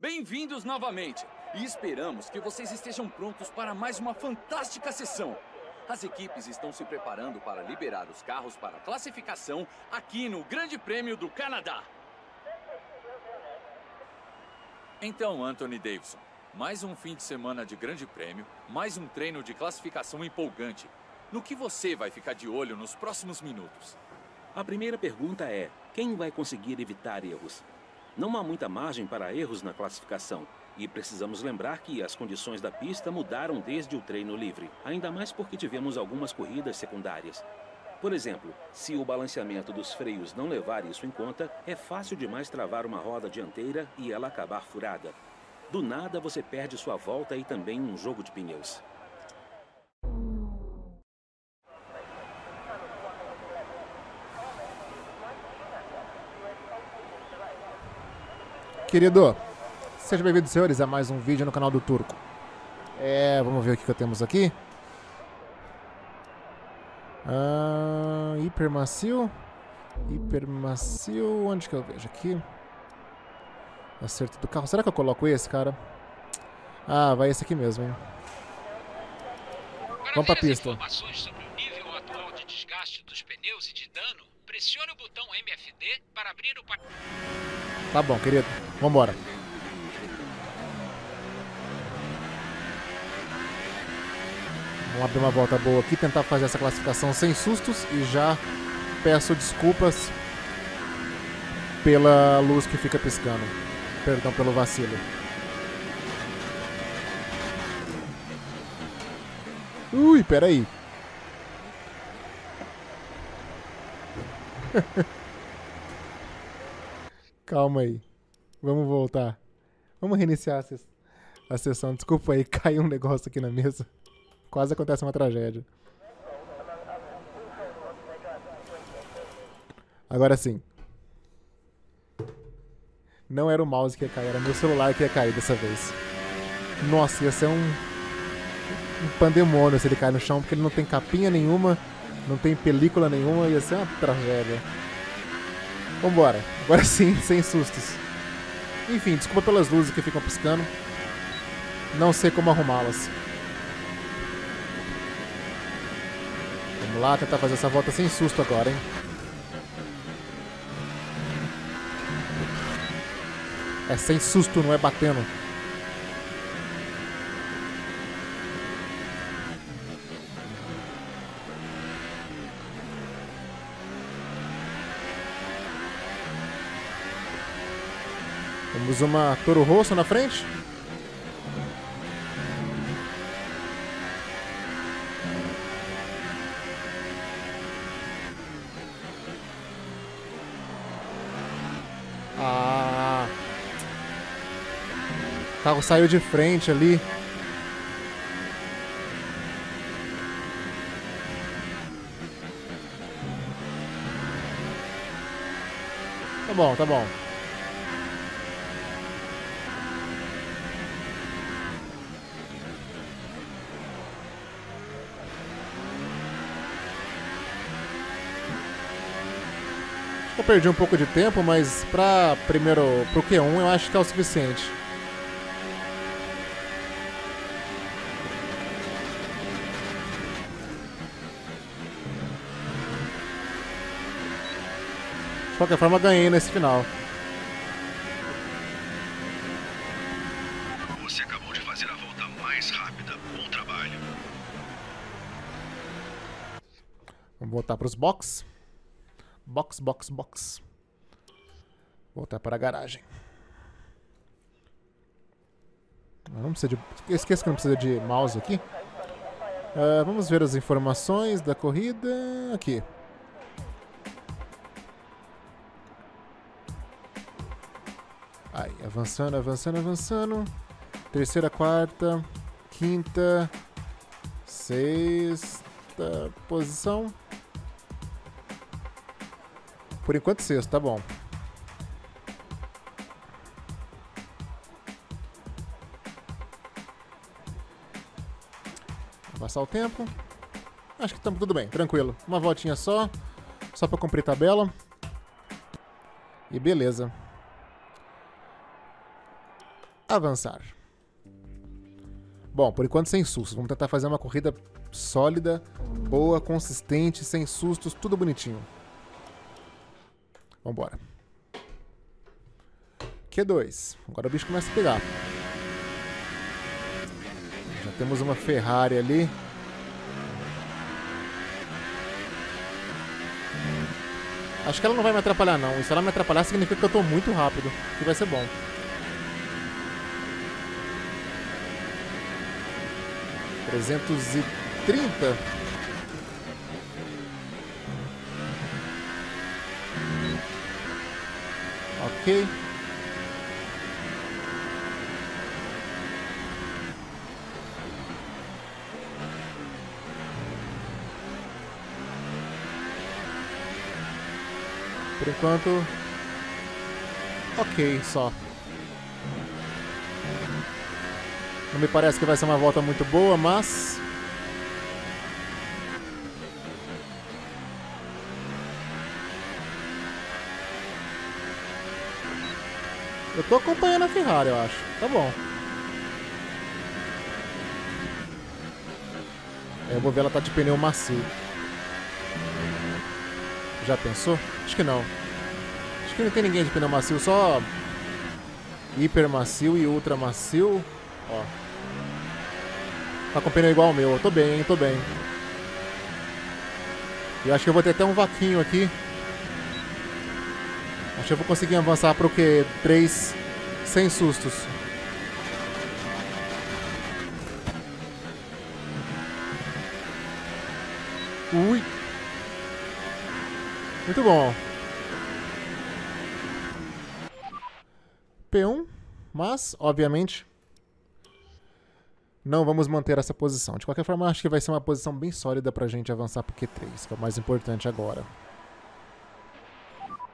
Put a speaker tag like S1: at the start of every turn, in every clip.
S1: Bem-vindos novamente e esperamos que vocês estejam prontos para mais uma fantástica sessão. As equipes estão se preparando para liberar os carros para classificação aqui no Grande Prêmio do Canadá. Então, Anthony Davidson, mais um fim de semana de Grande Prêmio, mais um treino de classificação empolgante. No que você vai ficar de olho nos próximos minutos?
S2: A primeira pergunta é: quem vai conseguir evitar erros? Não há muita margem para erros na classificação. E precisamos lembrar que as condições da pista mudaram desde o treino livre, ainda mais porque tivemos algumas corridas secundárias. Por exemplo, se o balanceamento dos freios não levar isso em conta, é fácil demais travar uma roda dianteira e ela acabar furada. Do nada você perde sua volta e também um jogo de pneus.
S3: Querido, seja bem-vindo, senhores, a mais um vídeo no canal do Turco. É, vamos ver o que, temos aqui. Ah, hipermacio. Hipermacio, onde que eu vejo aqui? Acerto do carro. Será que eu coloco esse, cara? Ah, vai esse aqui mesmo, hein?
S4: Para
S3: Vamos pra pista.
S4: Informações sobre o nível atual de desgaste dos pneus e de dano, pressione o botão MFD para abrir o
S3: Tá bom, querido. Vambora. Vamos abrir uma volta boa aqui, tentar fazer essa classificação sem sustos e já peço desculpas pela luz que fica piscando. Perdão pelo vacilo. Ui, peraí. Calma aí. Vamos voltar. Vamos reiniciar a, ses- a sessão. Desculpa aí, caiu um negócio aqui na mesa. Quase acontece uma tragédia. Agora sim. Não era o mouse que ia cair, era meu celular que ia cair dessa vez. Nossa, ia ser um, um pandemônio se ele cair no chão, porque ele não tem capinha nenhuma, não tem película nenhuma, ia ser uma tragédia. Vambora. Agora sim, sem sustos. Enfim, desculpa pelas luzes que ficam piscando. Não sei como arrumá-las. Vamos lá, tentar fazer essa volta sem susto agora, hein? É sem susto, não é batendo. Temos uma Toro Rosso na frente. Ah. O carro saiu de frente ali. Tá bom, tá bom. Perdi um pouco de tempo, mas pra primeiro pro Q1 eu acho que é o suficiente. De qualquer forma, ganhei nesse final.
S5: Você acabou de fazer a volta mais rápida. Bom trabalho.
S3: Vamos voltar para os box. Box, box, box. Voltar para a garagem. Não precisa de... eu Esqueço que não precisa de mouse aqui. Ah, vamos ver as informações da corrida. Aqui. Aí, avançando, avançando, avançando. Terceira, quarta, quinta, sexta posição. Por enquanto, sexto, tá bom. Vou Passar o tempo. Acho que estamos tudo bem, tranquilo. Uma voltinha só, só para cumprir tabela. E beleza. avançar. Bom, por enquanto sem sustos. Vamos tentar fazer uma corrida sólida, boa, consistente, sem sustos, tudo bonitinho. Vambora. Q2. Agora o bicho começa a pegar. Já temos uma Ferrari ali. Acho que ela não vai me atrapalhar não. E se ela me atrapalhar significa que eu tô muito rápido. Que vai ser bom. Trezentos e trinta. Ok. Por enquanto. Ok, só. Não me parece que vai ser uma volta muito boa, mas. tô acompanhando a Ferrari, eu acho. Tá bom. É, eu vou ver ela tá de pneu macio. Já pensou? Acho que não. Acho que não tem ninguém de pneu macio, só hiper macio e ultra macio. Ó. Tá com pneu igual ao meu. Eu tô bem, hein? Tô bem. Eu acho que eu vou ter até um vaquinho aqui. Acho que eu vou conseguir avançar pro Q3 sem sustos. Ui. Muito bom. P1, mas, obviamente, não vamos manter essa posição. De qualquer forma, acho que vai ser uma posição bem sólida pra gente avançar pro Q3, que é o mais importante agora.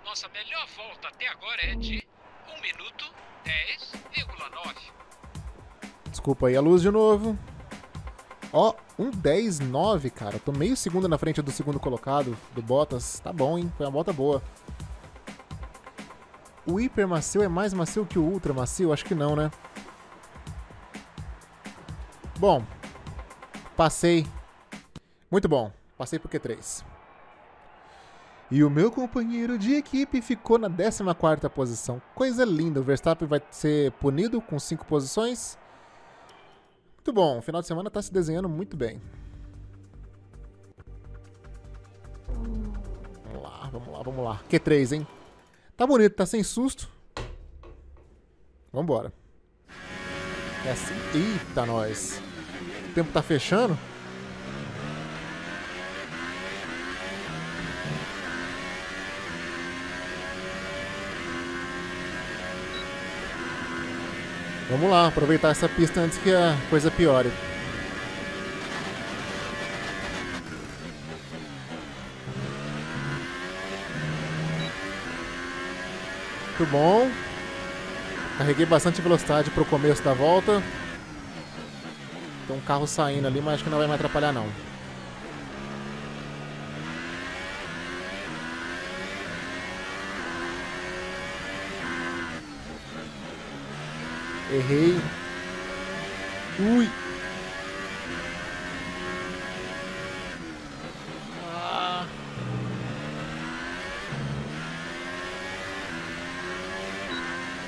S4: Nossa melhor volta até agora é de 1 minuto 10,9.
S3: Desculpa aí a luz de novo. Ó, um 10-9, cara. Tô meio segundo na frente do segundo colocado, do Bottas. Tá bom, hein? Foi uma volta boa. O hiper macio é mais macio que o ultra macio? Acho que não, né? Bom, passei. Muito bom. Passei pro Q3. E o meu companheiro de equipe ficou na 14ª posição. Coisa linda. O Verstappen vai ser punido com 5 posições. Muito bom, o final de semana tá se desenhando muito bem. Vamos lá, vamos lá, vamos lá. Q3, hein? Tá bonito, tá sem susto. Vambora. É assim. Eita, nós. O tempo tá fechando. Vamos lá, aproveitar essa pista antes que a coisa piore. Muito bom. Carreguei bastante velocidade para o começo da volta. Tem um carro saindo ali, mas acho que não vai me atrapalhar não. Errei. Ui.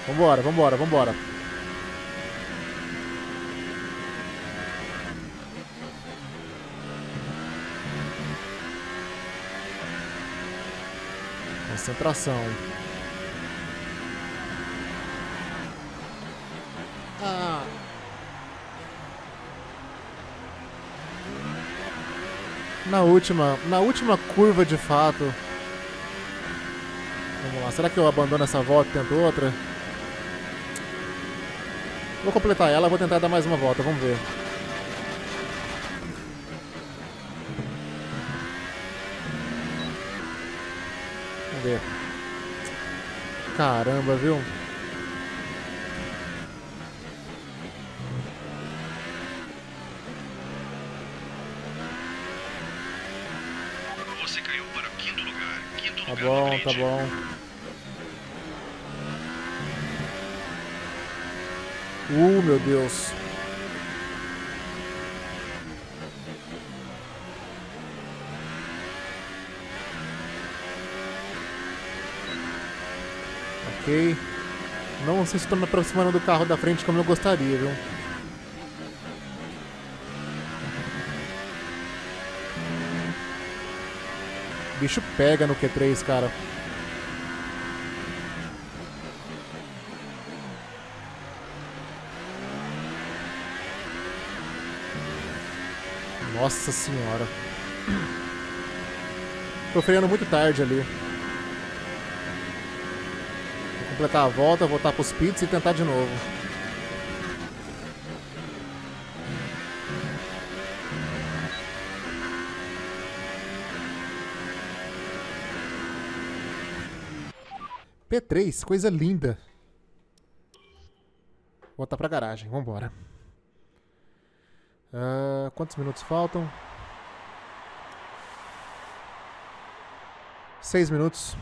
S3: Vambora, vambora, vambora. Concentração. Ah. Na última, na última curva de fato. Vamos lá, será que eu abandono essa volta e tento outra? Vou completar ela, vou tentar dar mais uma volta, vamos ver. Vamos ver. Caramba, viu? Bom, tá bom. Uh, meu Deus. Ok. Não sei se estou me aproximando do carro da frente como eu gostaria, viu? O bicho pega no Q3, cara. Nossa senhora. Tô freando muito tarde ali. Vou completar a volta, voltar pros pits e tentar de novo. P3, coisa linda. Voltar pra garagem, vambora. Uh, quantos minutos faltam? Seis minutos.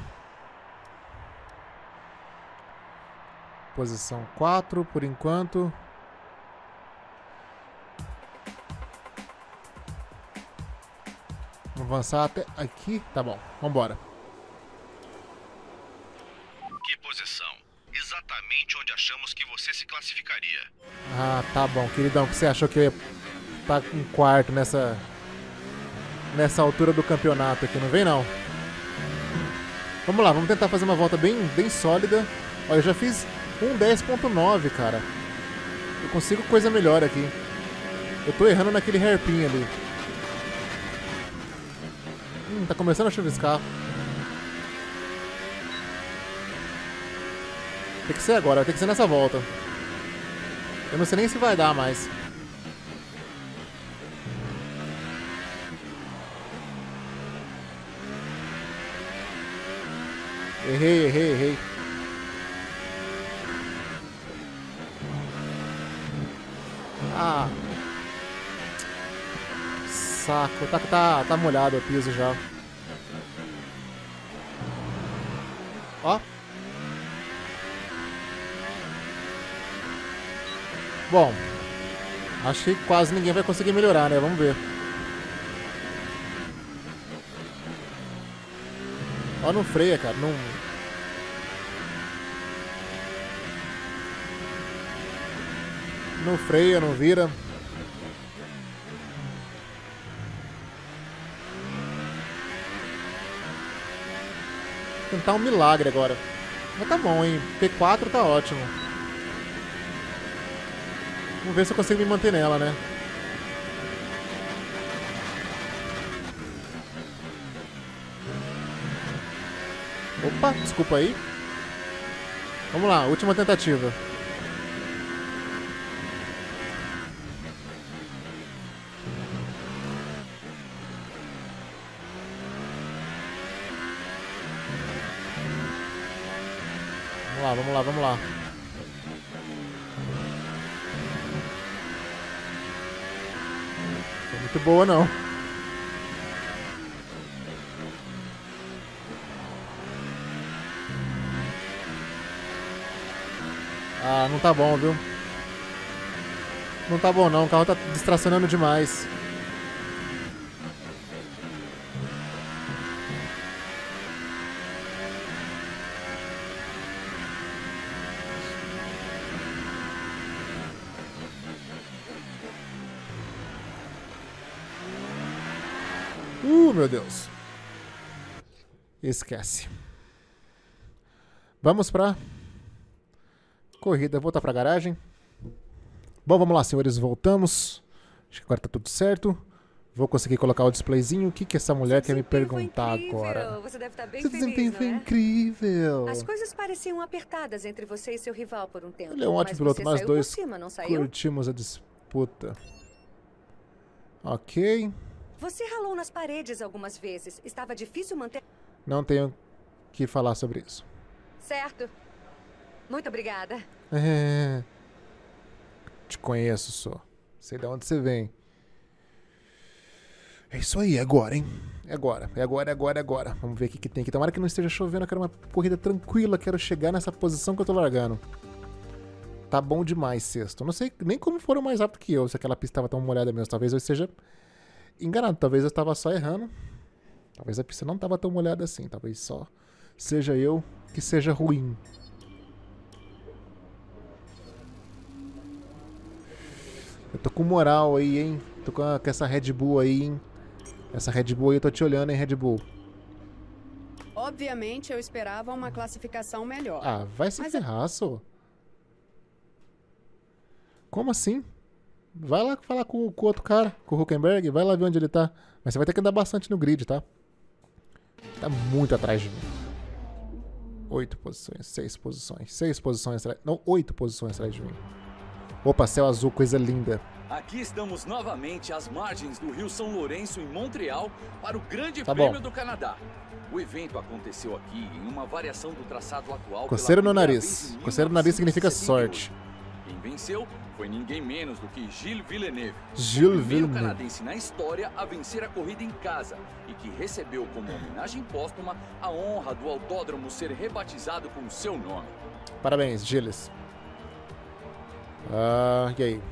S3: Posição 4 por enquanto. Vamos avançar até aqui. Tá bom, vambora.
S5: Que posição? Exatamente onde achamos que você se classificaria.
S3: Ah, tá bom, queridão. que você achou que eu ia estar tá em quarto nessa nessa altura do campeonato aqui? Não vem não. Vamos lá, vamos tentar fazer uma volta bem, bem sólida. Olha, eu já fiz um 10.9, cara. Eu consigo coisa melhor aqui. Eu tô errando naquele hairpin ali. Hum, tá começando a chuviscar. Tem que ser agora, tem que ser nessa volta. Eu não sei nem se vai dar mais. Errei, errei, errei. Ah. Saco. Tá, tá, tá molhado o piso já. Bom. Acho que quase ninguém vai conseguir melhorar, né? Vamos ver. Ó, não freia, cara. Não... Não freia, não vira. Tentar um milagre agora. Mas tá bom, hein? P4 tá ótimo. Vamos ver se eu consigo me manter nela, né? Opa, desculpa aí. Vamos lá, última tentativa. Vamos lá, vamos lá, vamos lá. Muito boa não. Ah, não tá bom, viu? Não tá bom não, o carro tá distracionando demais. Uh, meu Deus. Esquece. Vamos pra Corrida, voltar pra garagem. Bom, vamos lá, senhores, voltamos. Acho que agora tá tudo certo. Vou conseguir colocar o displayzinho. O que, que essa mulher quer me perguntar agora?
S6: Você deve estar bem
S3: Seu
S6: feliz,
S3: desempenho foi
S6: é?
S3: incrível.
S6: As coisas pareciam apertadas entre você e seu rival por um tempo.
S3: Ele é um ótimo
S6: mas
S3: piloto, nós dois
S6: cima,
S3: curtimos a disputa. Ok.
S6: Você ralou nas paredes algumas vezes. Estava difícil manter...
S3: Não tenho que falar sobre isso.
S6: Certo. Muito obrigada.
S3: É. Te conheço só. Sei de onde você vem. É isso aí, é agora, hein? É agora, é agora, é agora, é agora. Vamos ver o que, que tem aqui. Tomara que não esteja chovendo, eu quero uma corrida tranquila, quero chegar nessa posição que eu tô largando. tá bom demais sexto. Não sei nem como foram mais rápido que eu, se aquela pista estava tão molhada mesmo. Talvez eu esteja enganado, talvez eu estava só errando. Talvez a pista não estava tão molhada assim, talvez só seja eu que seja ruim. Eu tô com moral aí, hein? Tô com, a, com essa Red Bull aí, hein? Essa Red Bull aí eu tô te olhando, hein, Red Bull?
S7: Obviamente eu esperava uma classificação melhor.
S3: Ah, vai se
S7: Mas
S3: ferrar, só. Como assim? Vai lá falar com, com o outro cara, com o Huckenberg, vai lá ver onde ele tá. Mas você vai ter que andar bastante no grid, tá? Tá muito atrás de mim. Oito posições, seis posições, seis posições atrás. Não, oito posições atrás de mim. Opa, céu azul, coisa linda.
S1: Aqui estamos novamente às margens do Rio São Lourenço, em Montreal, para o Grande
S3: Tá
S1: Prêmio
S3: bom.
S1: do Canadá. O evento aconteceu aqui em uma variação do traçado atual.
S3: Coceira
S1: pela
S3: no nariz. Coceira no nariz significa
S1: 1978.
S3: sorte.
S1: Quem venceu foi ninguém menos do que Gilles Villeneuve.
S3: Gilles
S1: o primeiro
S3: Villeneuve.
S1: canadense na história a vencer a corrida em casa e que recebeu como homenagem póstuma a honra do autódromo ser rebatizado com seu nome.
S3: Parabéns, Gilles. Ah, e aí?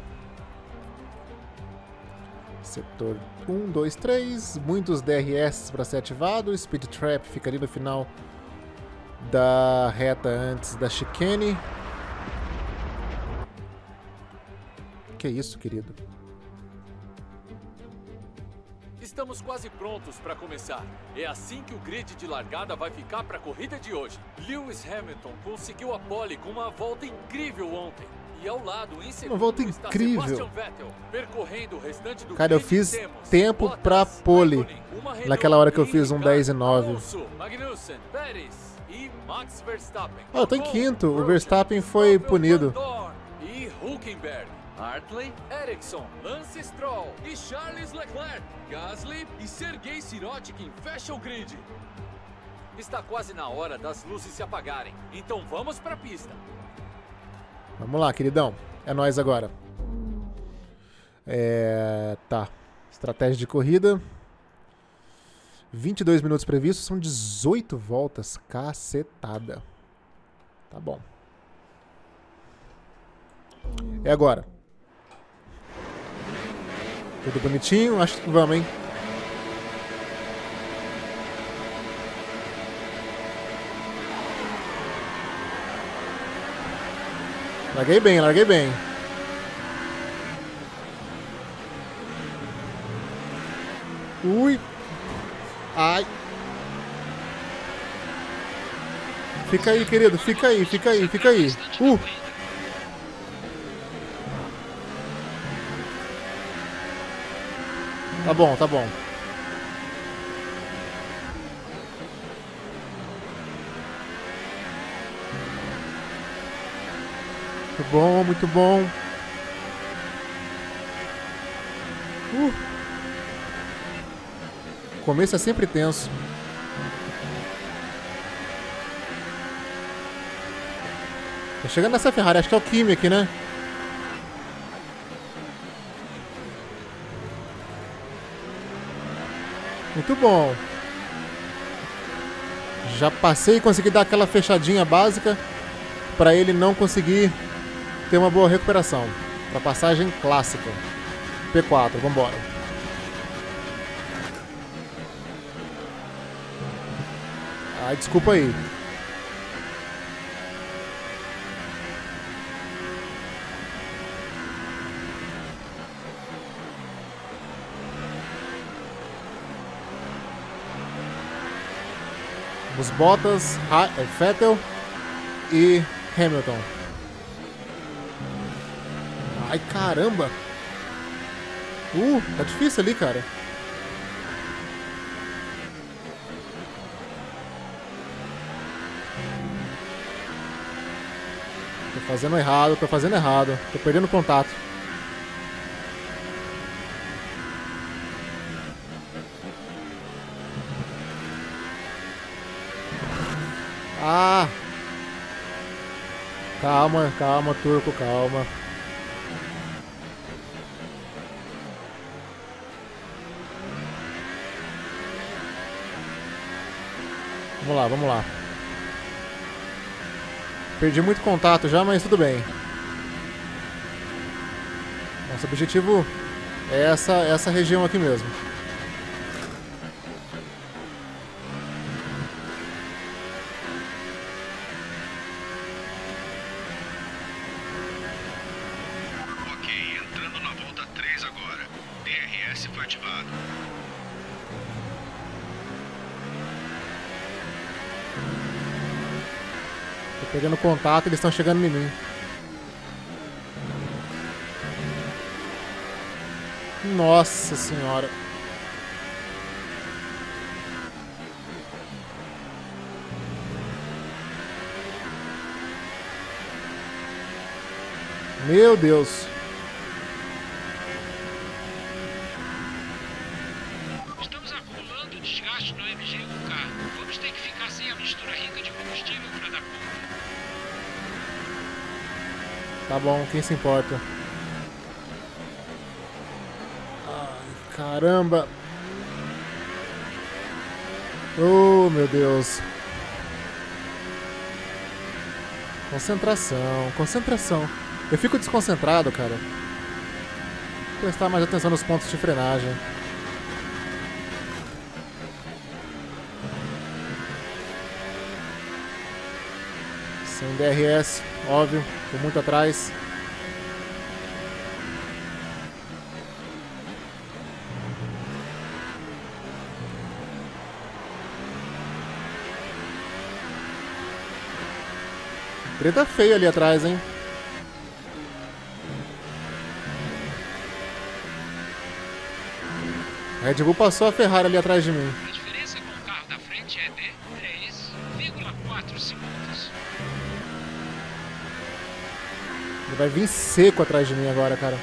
S3: Setor 1, 2, 3. Muitos DRS para ser ativado. Speed Trap fica ali no final da reta antes da chicane. Que isso, querido?
S1: Estamos quase prontos para começar. É assim que o grid de largada vai ficar para a corrida de hoje. Lewis Hamilton conseguiu a pole com uma volta incrível ontem. E ao lado, em segundo,
S3: volta
S1: está
S3: incrível.
S1: Sebastian Vettel, percorrendo o restante do
S3: Cara, eu fiz tempo
S1: Bottas,
S3: pra pole
S1: uma
S3: naquela hora que eu fiz um
S1: Ricardo,
S3: 10 e 9.
S1: Alonso, Magnussen, Pérez e Max Verstappen.
S3: Ah, eu tô em quinto. O Verstappen foi punido.
S1: E Hulkenberg, Hartley, Ericsson, Lance Stroll e Charles Leclerc, Gasly e Sergei Sirotkin fecha o grid. Está quase na hora das luzes se apagarem, então vamos para a pista.
S3: Vamos lá, queridão. É nóis agora. É. Tá. Estratégia de corrida. 22 minutos previstos, são 18 voltas. Cacetada. Tá bom. É agora. Tudo bonitinho? Acho que vamos, hein? Larguei bem, larguei bem. Ui. Ai. Fica aí, querido. Fica aí, fica aí, fica aí. Uh. Tá bom, tá bom. Muito bom, muito bom. Uh. O começo é sempre tenso. Tá chegando nessa Ferrari, acho que é o Kimi aqui, né? Muito bom. Já passei e consegui dar aquela fechadinha básica para ele não conseguir ter uma boa recuperação. Ultrapassagem clássica. P4, vambora. Ai, desculpa aí. Bottas, Ha- eh, Vettel e Hamilton. Ai, caramba! Uh, tá difícil ali, cara. Tô fazendo errado, tô fazendo errado. Tô perdendo contato. Ah! Calma, calma, turco, calma. Vamos lá, vamos lá. Perdi muito contato já, mas tudo bem. Nosso objetivo é essa, essa região aqui mesmo. Contato, eles estão chegando em mim. Nossa senhora. Meu Deus.
S4: Estamos acumulando desgaste no MG1K. Vamos ter que ficar sem a mistura rica de combustível para dar conta.
S3: Tá bom, quem se importa? Ai, caramba. Oh, meu Deus. Concentração, concentração. Eu fico desconcentrado, cara. Prestar mais atenção nos pontos de frenagem. Sem DRS, óbvio, tô muito atrás. Treta feia ali atrás, hein? Red Bull passou a Ferrari ali atrás de mim. Ele vai vir seco atrás de mim agora, cara.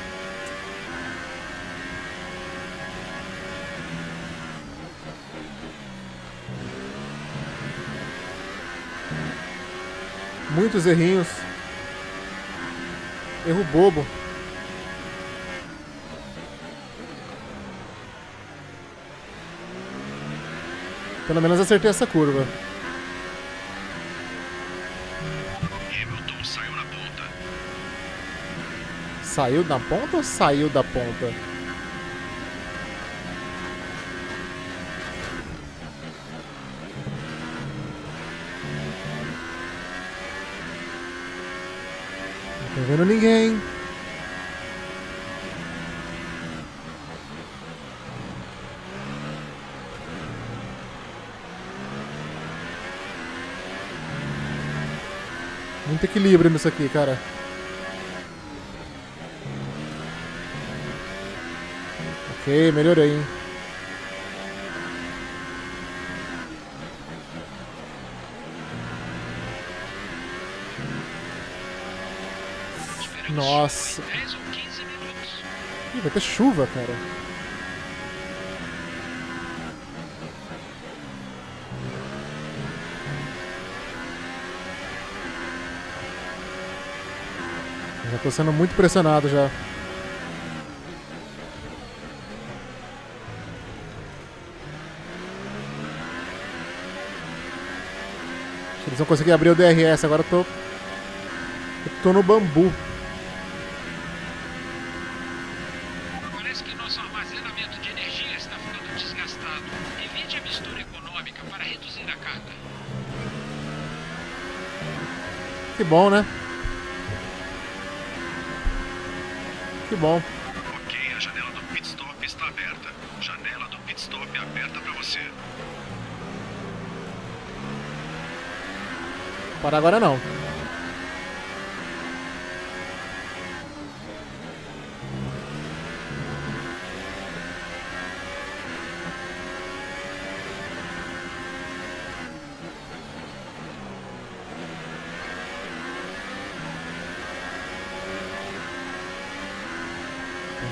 S3: Muitos errinhos. Erro bobo. Pelo menos acertei essa curva.
S5: Saiu
S3: da ponta ou saiu da ponta? Não tô vendo ninguém. Muito equilíbrio nisso aqui, cara. Ok, melhorei, hein? Nossa.
S4: chuva em 10 ou 15 minutos.
S3: Ih, vai ter chuva, cara. Já tô sendo muito pressionado já. Eles vão conseguir abrir o DRS. Agora eu tô. Eu tô no bambu.
S4: Parece que nosso armazenamento de energia está ficando desgastado. Evite a mistura econômica para reduzir a carga.
S3: Que bom, né? Que bom.
S5: Para
S3: agora não.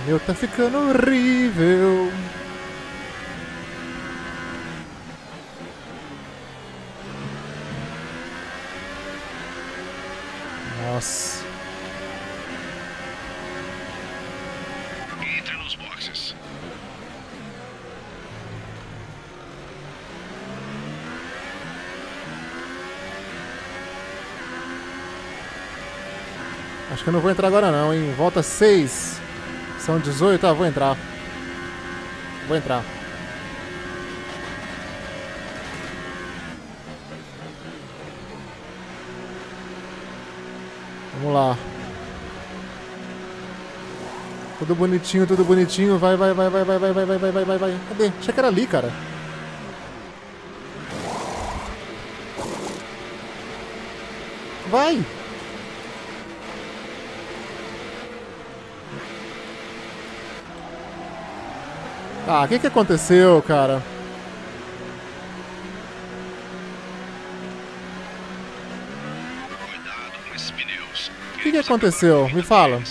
S3: Meu tá ficando horrível. Que eu não vou entrar agora não, hein? Volta 6. São 18? Ah, vou entrar. Vou entrar. Vamos lá. Tudo bonitinho, tudo bonitinho. Vai, vai, vai, vai, vai, vai, vai, vai, vai, vai, vai, vai. Cadê? Achei que era ali, cara. Vai! Ah, o que que aconteceu, cara? O que que aconteceu? Me fala.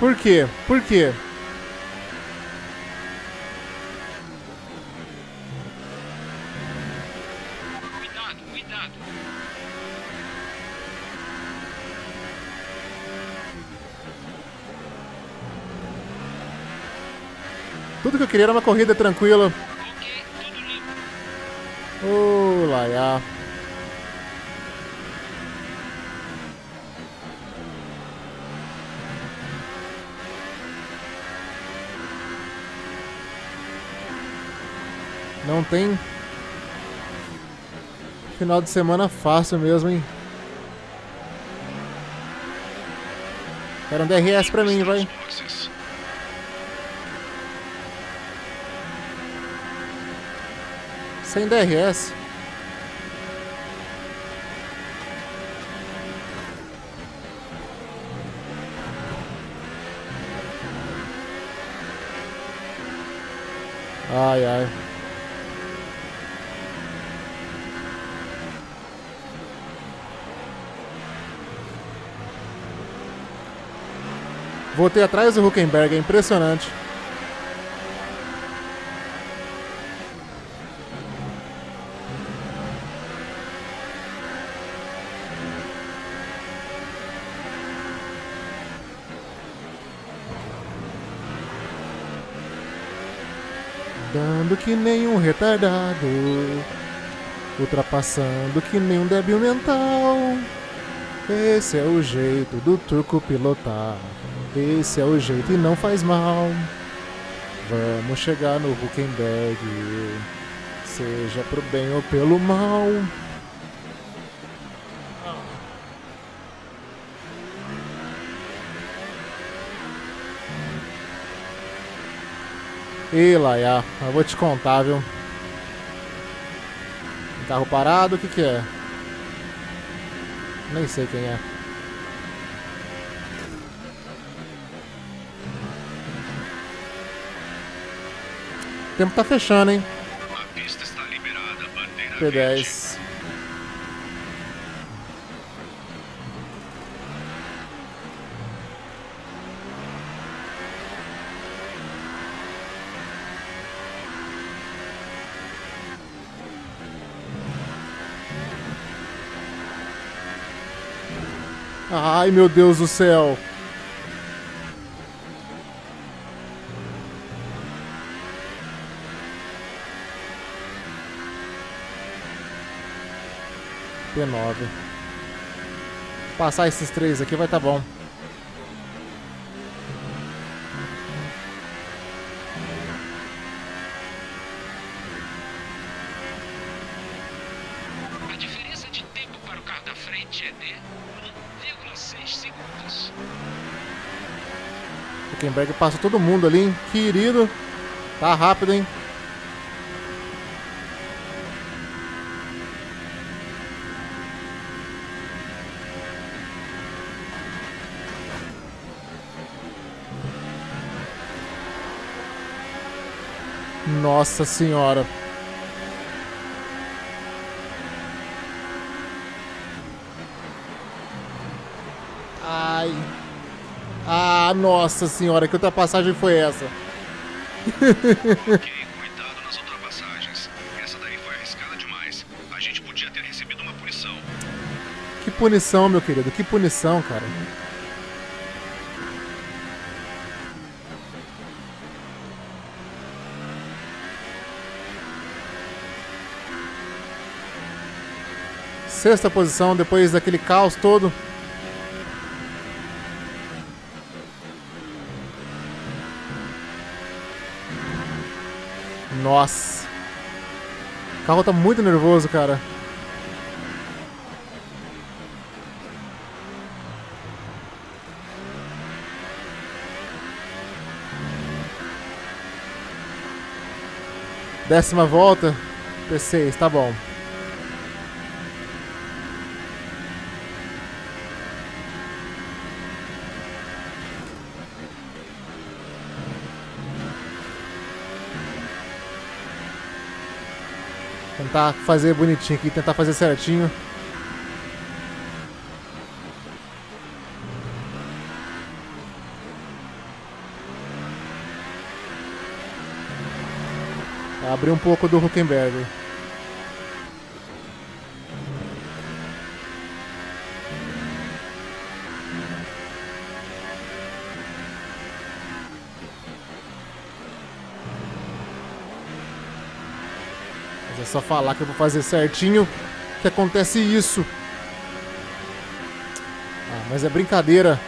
S3: Por quê? Por quê? Queria era uma corrida tranquila. Ô, Laia. Não tem final de semana fácil mesmo, hein? Quero um DRS pra mim, vai. Sem DRS. Ai, ai. Voltei atrás do Huckenberg, é impressionante. Dando que nem um retardado, ultrapassando que nem um débil mental. Esse é o jeito do turco pilotar. Esse é o jeito e não faz mal. Vamos chegar no Huckenberg, seja pro bem ou pelo mal. Ih, Laia, eu vou te contar, viu? Carro parado, o que que é? Nem sei quem é. O tempo tá fechando, hein?
S5: A pista está liberada, bandeira verde.
S3: P10. Ai, meu Deus do céu. P9. Passar esses três aqui vai tá bom.
S4: A diferença de tempo para o carro da frente é de 1,6 segundos.
S3: Huckenberg passa todo mundo ali, hein? Querido. Tá rápido, hein? Nossa senhora. Ai. Ah, nossa senhora, que ultrapassagem foi essa?
S5: Ok, cuidado nas ultrapassagens. Essa daí foi arriscada demais. A gente podia ter recebido uma punição.
S3: Que punição, meu querido, que punição, cara. Sexta posição depois daquele caos todo. Nossa. O carro tá muito nervoso, cara. Décima volta. P6, tá bom. Tentar fazer bonitinho aqui, tentar fazer certinho. Abrir um pouco do Huckenberg. Só falar que eu vou fazer certinho que acontece isso. Ah, mas é brincadeira.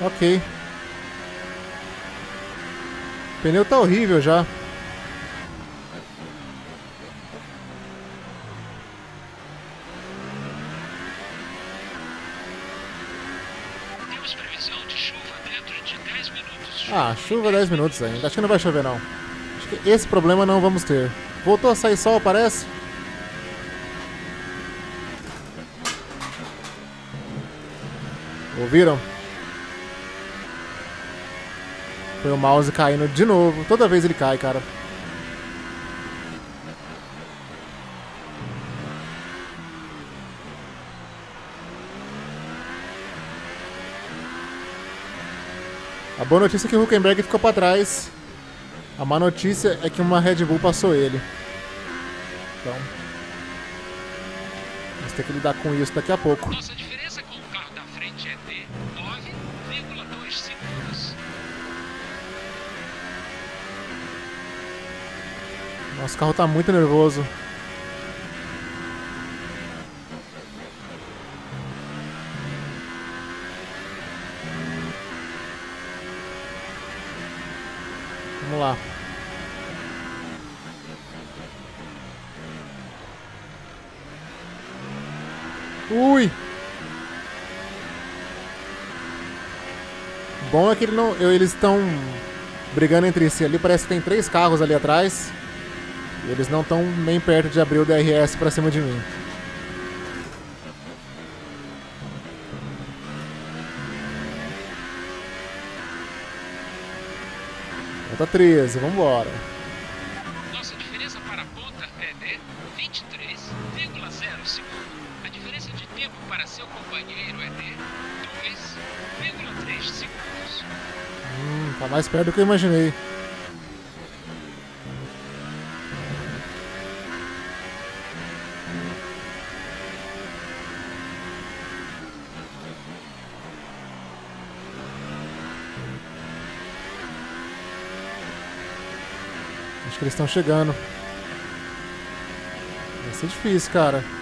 S3: Ok. O pneu tá horrível já.
S4: Chuva 10 minutos
S3: ainda. Acho que não vai chover não. Acho que esse problema não vamos ter. Voltou a sair sol, parece? Ouviram? Foi o mouse caindo de novo. Toda vez ele cai, cara. Boa notícia é que o Huckenberg ficou pra trás. A má notícia é que uma Red Bull passou ele. Então. Vamos ter que lidar com isso daqui a pouco.
S4: Nossa diferença com o carro da frente é de 9,2 segundos.
S3: Nosso carro tá muito nervoso. Que ele não, eles estão brigando entre si ali. Parece que tem três carros ali atrás. E eles não estão nem perto de abrir o DRS pra cima de mim. Volta 13, vambora.
S4: Para seu companheiro é de 2,3 segundos.
S3: Hum, tá mais perto do que eu imaginei. Acho que eles estão chegando. Vai ser difícil, cara.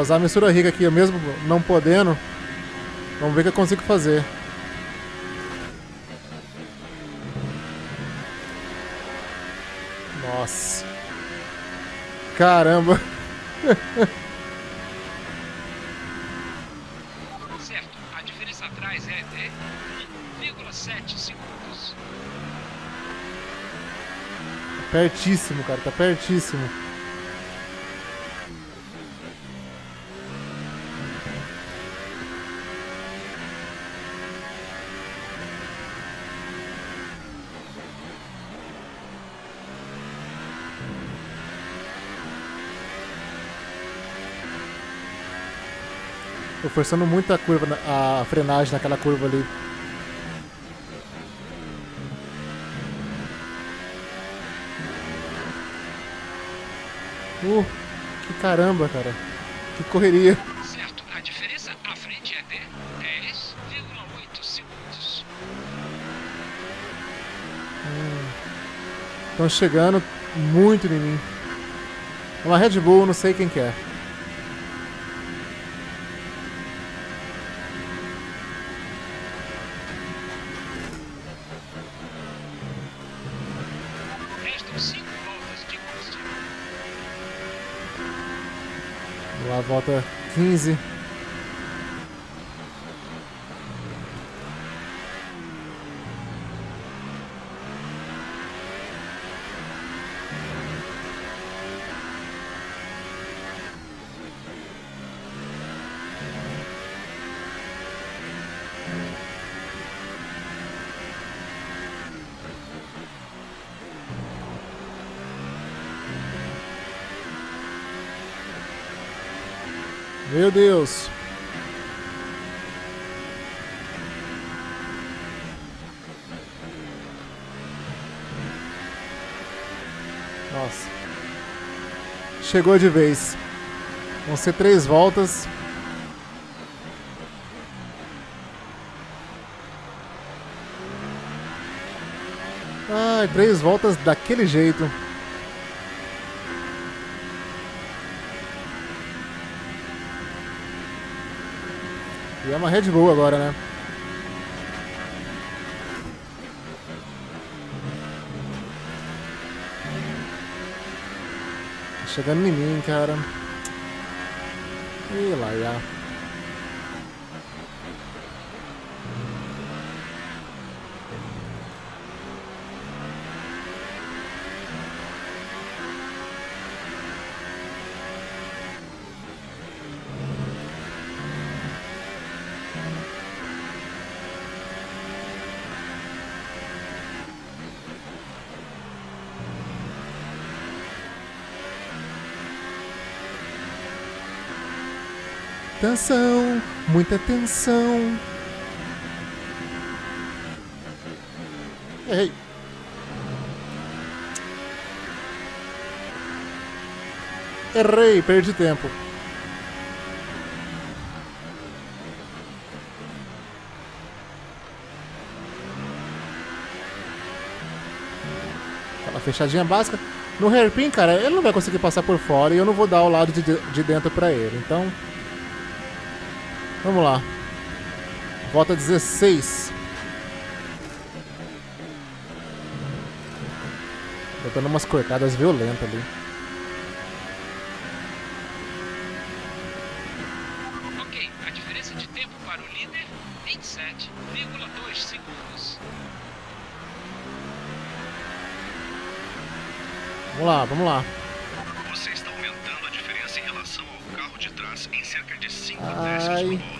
S3: Usar a mistura rica aqui, eu mesmo não podendo. Vamos ver o que eu consigo fazer. Nossa. Caramba.
S4: Certo, a diferença atrás é de 1,7 segundos.
S3: Pertíssimo, cara. Tá pertíssimo. Tô forçando muito a curva, a frenagem naquela curva ali. Uh, que caramba, cara. Que correria.
S4: Certo, a diferença à frente é de 10,8 segundos.
S3: Estão hum. chegando muito em mim. É uma Red Bull, não sei quem quer. é. 15. Meu Deus. Nossa. Chegou de vez. Vão ser três voltas. Ai, três voltas daquele jeito. Uma Red Bull agora, né? Chegando em mim, cara. E lá, já. Atenção, muita atenção. Errei. Errei, perdi tempo. Aquela fechadinha básica. No hairpin, cara, ele não vai conseguir passar por fora e eu não vou dar o lado de, de dentro pra ele. Então, Vamos lá. Volta 16. Tô dando umas cortadas violentas ali.
S4: Ok, a diferença de tempo para o líder, 27,2 segundos.
S3: Vamos lá, vamos lá.
S5: Você está aumentando a diferença em relação ao carro de trás em cerca de 5
S3: Ai.
S5: décimos por.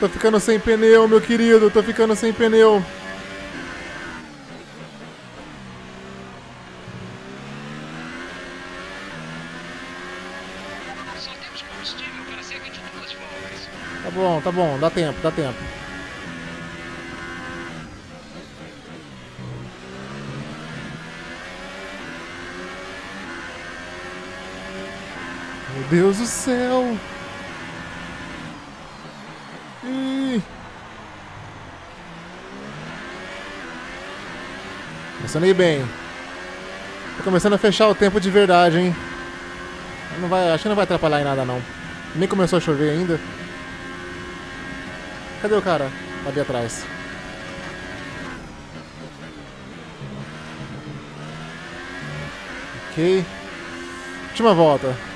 S3: Tô ficando sem pneu, meu querido. Tô ficando sem pneu. Tá bom, tá bom. Dá tempo, dá tempo. Meu Deus do céu. Ih. Ir bem. Tá começando a fechar o tempo de verdade, hein? Não vai, acho que não vai atrapalhar em nada, não. Nem começou a chover ainda. Cadê o cara? Tá ali atrás. Ok. Última volta.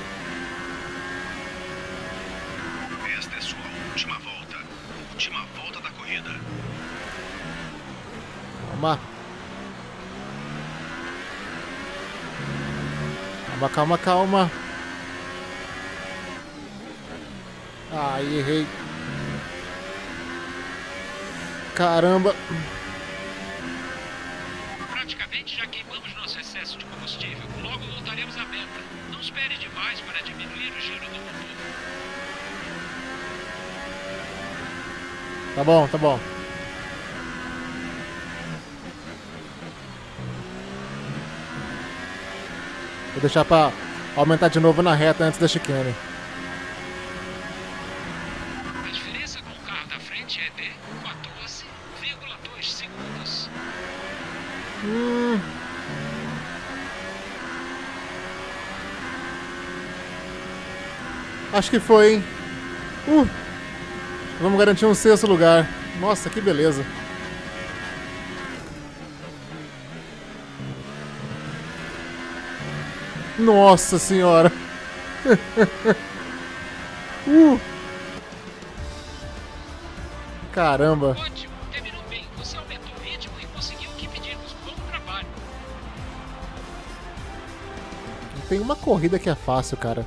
S3: Calma, calma, calma. Ai, errei. Caramba.
S4: Praticamente já queimamos nosso excesso de combustível. Logo voltaremos à meta. Não espere demais para diminuir o giro do motor.
S3: Tá bom, tá bom. Deixar pra aumentar de novo na reta antes da chicane.
S4: A diferença com o carro da frente é de 14,2 segundos.
S3: Acho que foi, hein? Uh! Vamos garantir um sexto lugar. Nossa, que beleza. Nossa senhora. uh! Caramba.
S4: Ótimo, terminou bem. Você aumentou o ritmo e conseguiu o que pedimos. Bom trabalho.
S3: Tem uma corrida que é fácil, cara.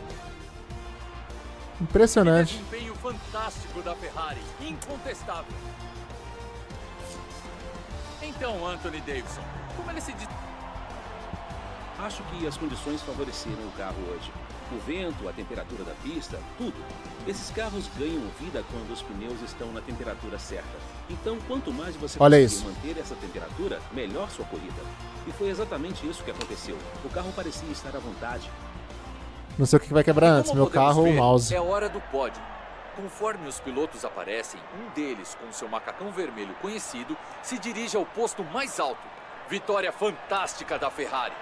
S3: Impressionante.
S1: Desempenho fantástico da Ferrari, incontestável. Então, Anthony Davidson, como ele se diz...
S2: Acho que as condições favoreceram o carro hoje. O vento, a temperatura da pista, tudo. Esses carros ganham vida quando os pneus estão na temperatura certa. Então, quanto mais você
S3: Olha
S2: conseguir
S3: isso.
S2: manter essa temperatura, melhor sua corrida. E foi exatamente isso que aconteceu. O carro parecia estar à vontade.
S3: Não sei o que vai quebrar antes, meu carro ou o
S1: ver,
S3: mouse.
S1: É hora do pódio. Conforme os pilotos aparecem, um deles, com seu macacão vermelho conhecido, se dirige ao posto mais alto. Vitória fantástica da Ferrari.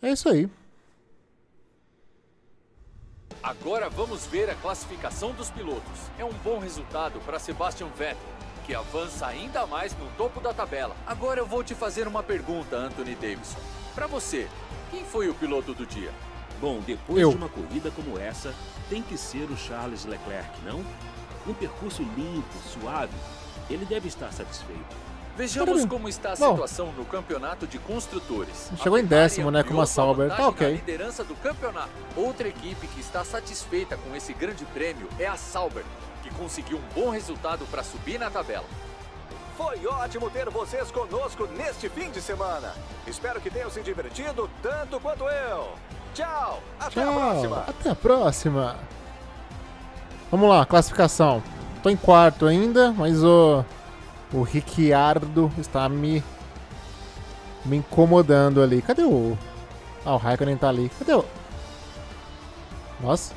S3: É isso aí.
S1: Agora vamos ver a classificação dos pilotos. É um bom resultado para Sebastian Vettel, que avança ainda mais no topo da tabela. Agora eu vou te fazer uma pergunta, Anthony Davidson. Para você, quem foi o piloto do dia?
S2: Bom, depois
S3: Eu.
S2: de uma corrida como essa, tem que ser o Charles Leclerc, não? Um percurso limpo, suave. Ele deve estar satisfeito.
S1: Vejamos como está a
S3: Bom.
S1: situação no campeonato de construtores.
S3: Chegou
S1: A
S3: em décimo, né, com uma Sauber. Tá ok.
S1: liderança do campeonato. Outra equipe que está satisfeita com esse grande prêmio é a Sauber, que conseguiu um bom resultado para subir na tabela.
S8: Foi ótimo ter vocês conosco neste fim de semana. Espero que tenham se divertido tanto quanto eu. Tchau, até a
S3: Tchau.
S8: próxima.
S3: Até a próxima. Vamos lá, classificação. Tô em quarto ainda, mas o o Ricciardo está me me incomodando ali. Cadê o Ah, o Raikkonen tá ali. Cadê o Nossa.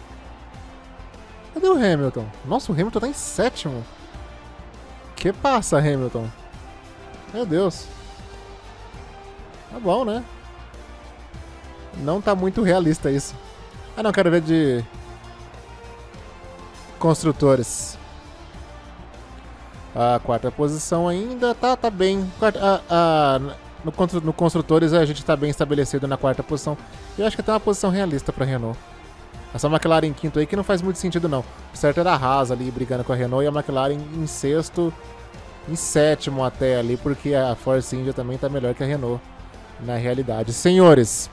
S3: Cadê o Hamilton? Nossa, o Hamilton tá em sétimo. Que passa, Hamilton? Meu Deus. Tá bom, né? Não tá muito realista isso. Ah, não, quero ver de. Construtores. A quarta posição ainda tá, tá bem. Ah, ah, no, no Construtores a gente tá bem estabelecido na quarta posição. Eu acho que tem uma posição realista pra Renault. Essa McLaren em quinto aí que não faz muito sentido não. O certo era a Haas ali brigando com a Renault e a McLaren em sexto, em sétimo até ali, porque a Force India também tá melhor que a Renault na realidade. Senhores,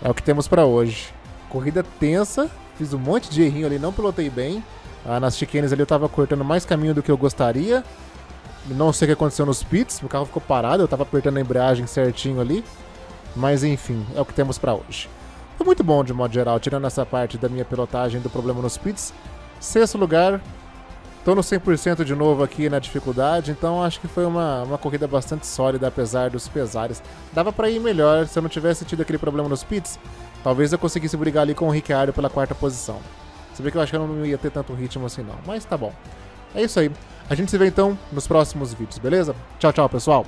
S3: é o que temos pra hoje. Corrida tensa, fiz um monte de errinho ali, não pilotei bem. Ah, nas chicanes ali eu tava cortando mais caminho do que eu gostaria. Não sei o que aconteceu nos pits, meu carro ficou parado, eu tava apertando a embreagem certinho ali. Mas enfim, é o que temos pra hoje. Foi muito bom de modo geral, tirando essa parte da minha pilotagem do problema nos pits. Sexto lugar, tô no 100% de novo aqui na dificuldade, então acho que foi uma, uma corrida bastante sólida, apesar dos pesares. Dava pra ir melhor se eu não tivesse tido aquele problema nos pits. Talvez eu conseguisse brigar ali com o Ricciardo pela quarta posição. Se que eu acho que eu não ia ter tanto ritmo assim não, mas tá bom. É isso aí. A gente se vê então nos próximos vídeos, beleza? Tchau, tchau, pessoal.